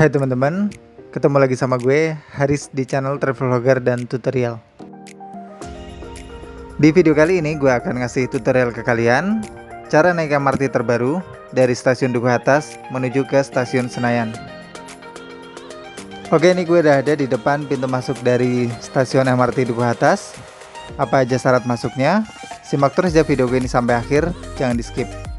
Hai teman-teman, ketemu lagi sama gue Haris di channel Traveloger dan Tutorial. Di video kali ini gue akan ngasih tutorial ke kalian cara naik MRT terbaru dari stasiun Dukuh Atas menuju ke stasiun Senayan. Oke, ini gue udah ada di depan pintu masuk dari stasiun MRT Dukuh Atas. Apa aja syarat masuknya? Simak terus ya video gue ini sampai akhir, jangan di skip.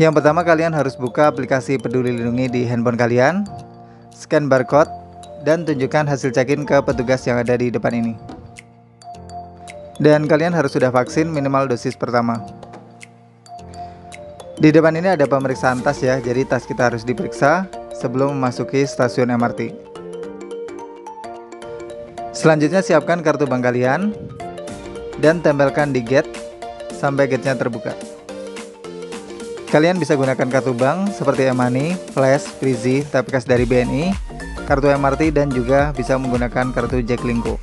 Yang pertama kalian harus buka aplikasi peduli lindungi di handphone kalian Scan barcode dan tunjukkan hasil check-in ke petugas yang ada di depan ini. Dan kalian harus sudah vaksin minimal dosis pertama. Di depan ini ada pemeriksaan tas ya, jadi tas kita harus diperiksa sebelum memasuki stasiun MRT Selanjutnya siapkan kartu bank kalian dan tempelkan di gate sampai gate-nya terbuka. Kalian bisa gunakan kartu bank seperti e-money, flash, Freezy, tapi kas dari BNI, kartu MRT dan juga bisa menggunakan kartu Jaklingko.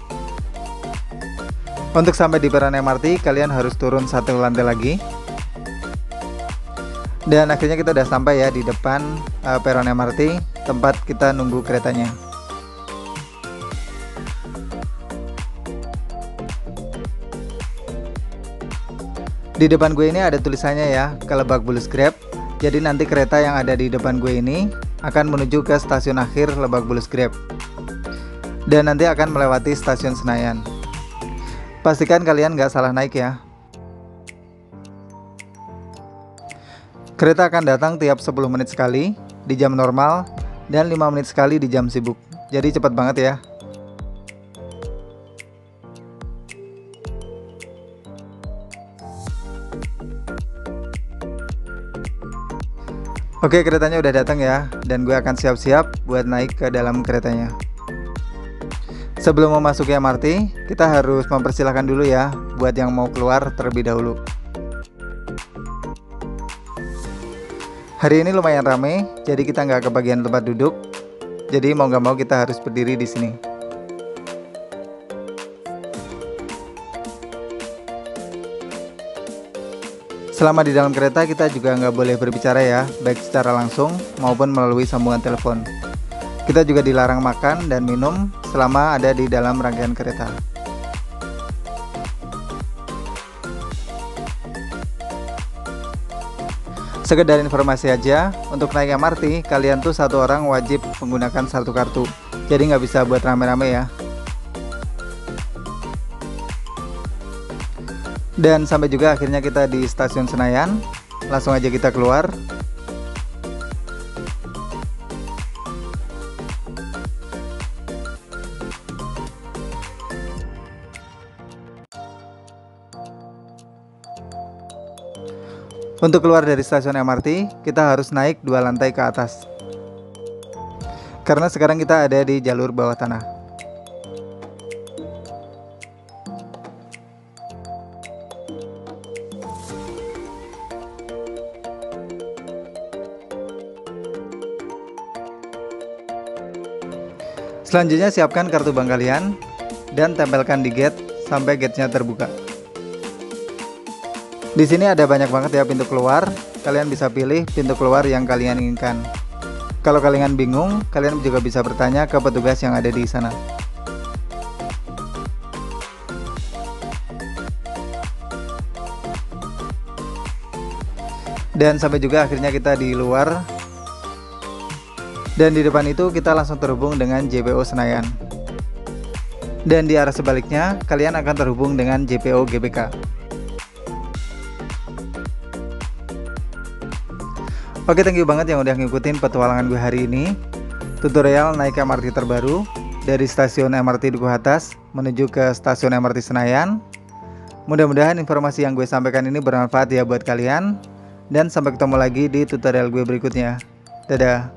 Untuk sampai di peron MRT, kalian harus turun satu lantai lagi. Dan akhirnya kita udah sampai ya di depan uh, peron MRT, tempat kita nunggu keretanya. Di depan gue ini ada tulisannya ya, Kelebak Bulus Grab. Jadi nanti kereta yang ada di depan gue ini akan menuju ke stasiun akhir Lebak Bulus Grab. Dan nanti akan melewati stasiun Senayan. Pastikan kalian nggak salah naik ya. Kereta akan datang tiap 10 menit sekali di jam normal dan 5 menit sekali di jam sibuk. Jadi cepat banget ya. Oke keretanya udah datang ya dan gue akan siap-siap buat naik ke dalam keretanya. Sebelum memasuki MRT kita harus mempersilahkan dulu ya buat yang mau keluar terlebih dahulu. Hari ini lumayan rame jadi kita nggak kebagian tempat duduk. Jadi mau nggak mau kita harus berdiri di sini Selama di dalam kereta kita juga nggak boleh berbicara ya, baik secara langsung maupun melalui sambungan telepon. Kita juga dilarang makan dan minum selama ada di dalam rangkaian kereta. Sekedar informasi aja, untuk naik MRT kalian tuh satu orang wajib menggunakan satu kartu. Jadi nggak bisa buat rame-rame ya. Dan sampai juga akhirnya kita di stasiun Senayan. Langsung aja kita keluar. Untuk keluar dari stasiun MRT, kita harus naik dua lantai ke atas. Karena sekarang kita ada di jalur bawah tanah. Selanjutnya siapkan kartu bank kalian dan tempelkan di gate sampai gate-nya terbuka. Di sini ada banyak banget ya pintu keluar. Kalian bisa pilih pintu keluar yang kalian inginkan. Kalau kalian bingung, kalian juga bisa bertanya ke petugas yang ada di sana. Dan sampai juga akhirnya kita di luar dan di depan itu kita langsung terhubung dengan JPO Senayan. Dan di arah sebaliknya, kalian akan terhubung dengan JPO GBK. Oke, thank you banget yang udah ngikutin petualangan gue hari ini. Tutorial naik MRT terbaru dari stasiun MRT Dukuh Atas menuju ke stasiun MRT Senayan. Mudah-mudahan informasi yang gue sampaikan ini bermanfaat ya buat kalian. Dan sampai ketemu lagi di tutorial gue berikutnya. Dadah.